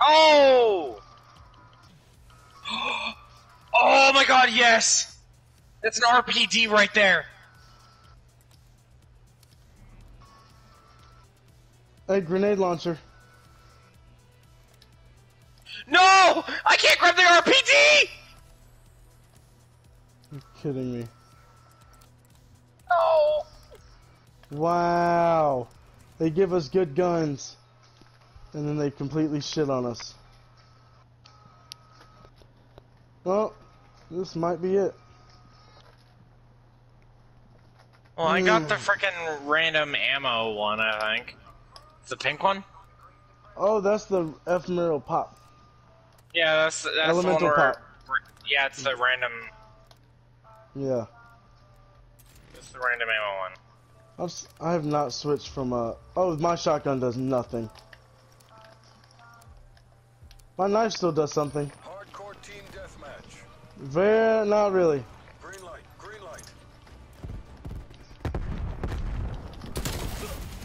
Oh! Oh my god, yes! That's an RPD right there. Hey, grenade launcher. No! I can't grab the RPD! You're kidding me. No! Wow. They give us good guns. And then they completely shit on us. Well, this might be it. Well, I got the freaking random ammo one, I think. It's the pink one? Oh, that's the Elemental Pop. Yeah, that's that's the one Elemental where. pop. Yeah, it's the random. Yeah. It's the random ammo one. I've, I have not switched from uh Oh, my shotgun does nothing. My knife still does something. Hardcore team deathmatch. Very, not really. Green light, green light.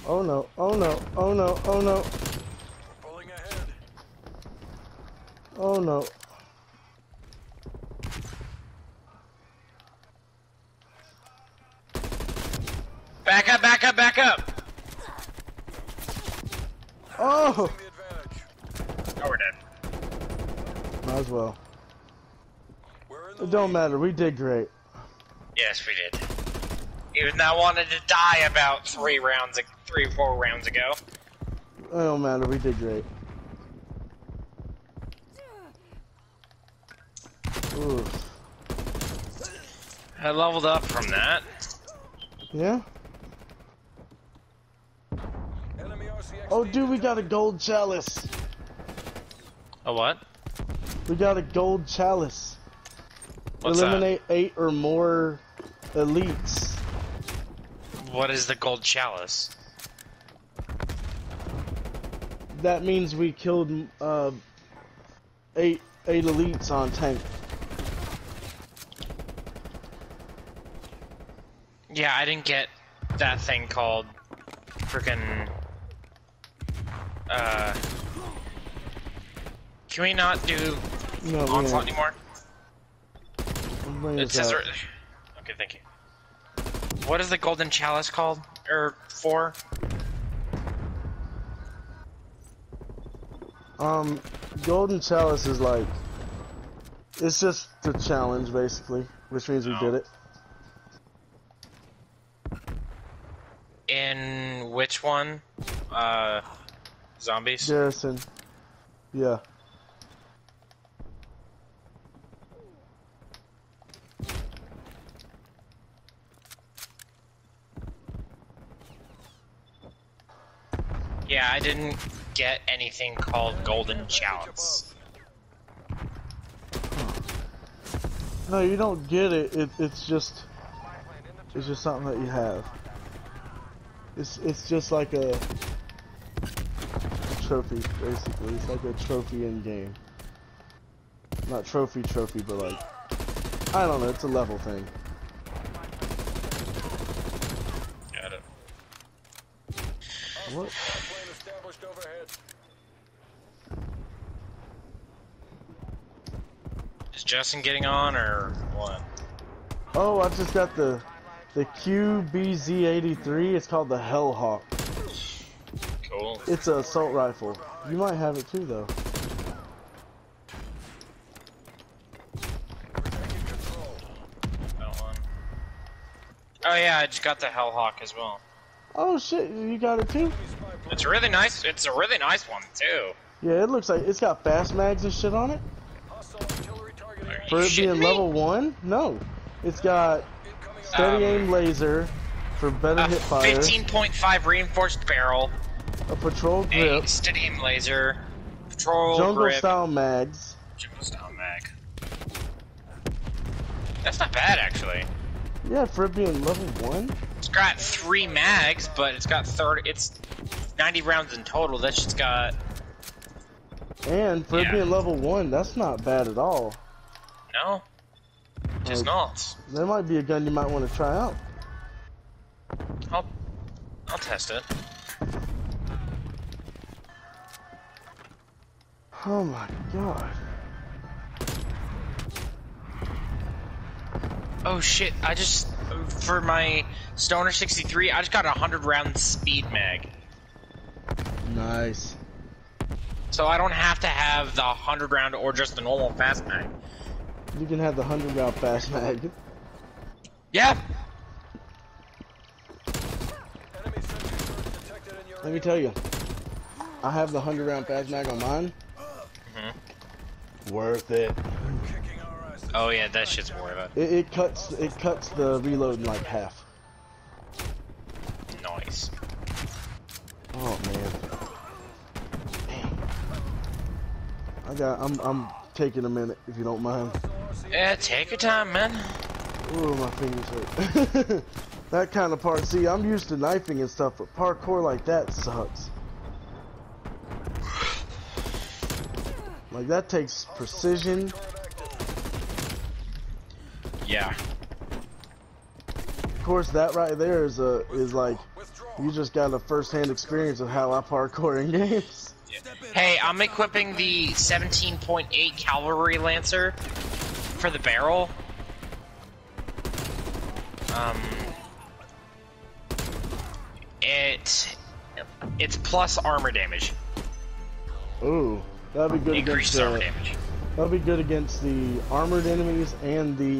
Oh no, oh no, oh no, oh no, We're pulling ahead. oh no. Back up, back up, back up! Oh! The advantage. Oh, we're dead. Might as well. We're in the It don't matter, we did great. Yes, we did. Even I wanted to die about three rounds, three, four rounds ago. It don't matter, we did great. Ooh. I leveled up from that. Yeah? Oh dude, we got a gold chalice. A what? We got a gold chalice. What's Eliminate eight or more elites. What is the gold chalice? That means we killed uh, eight eight elites on tank. Yeah, I didn't get that thing called freaking. Uh. Can we not do No, onslaught anymore? I'm It says. out. Okay, thank you. What is the golden chalice called? Or for? Um, golden chalice is like, it's just the challenge basically, which means we Oh. did it. In which one? Uh. Zombies? Garrison, yeah. Yeah, I didn't get anything called golden chalice. No, you don't get it. it it's just, it's just something that you have. It's it's just like a, a trophy basically. It's like a trophy in game. Not trophy trophy, but like, I don't know. It's a level thing. Got it. What? Plane established overhead. Is Justin getting on or what? Oh, I just got the the QBZ83. It's called the Hellhawk. Cool. It's an assault rifle. You might have it too, though. Taking control. That one. Oh yeah, I just got the Hellhawk as well. Oh shit, you got it too? Enemy spy plane. It's really nice. It's a really nice one too. Yeah, it looks like it's got fast mags and shit on it. Hostile artillery targeting. Are For it being me? level one, no. It's got steady Um, aim laser for better A hip fire, 15.5 reinforced barrel, a patrol a grip, steady aim laser, patrol jungle grip, style mags. jungle style mag. That's not bad actually. Yeah, for it being level one. It's got three mags, but it's got 30. It's 90 rounds in total. That's just got And for Yeah. it being level one, that's not bad at all. no, just Like- not. There might be a gun you might want to try out. I'll I'll test it. Oh my god. Oh shit, I just, for my Stoner 63, I just got a 100 round speed mag. Nice. So I don't have to have the 100 round or just the normal fast mag. You can have the 100 round fast mag. Yeah, Enemy sentry turret detected in your Let me tell you. I have the 100 round fast mag on mine. Mhm. Worth it. kicking our asses. Oh yeah, that shit's worth it. it. It cuts it cuts the reload in like half. Nice. Oh man. I got I'm I'm taking a minute if you don't mind. Yeah, take your time, man. Ooh, my fingers hurt. that kind of part. See, I'm used to knifing and stuff, but parkour like that sucks. Like that takes precision. Yeah. Of course, that right there is a is like you just got a first-hand experience of how I parkour in games. Hey, I'm equipping the 17.8 Cavalry Lancer for the barrel. Um, it it's plus armor damage, Ooh, that'd be good increased against armor the, damage. that'd be good against the armored enemies and the